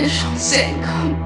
别说这个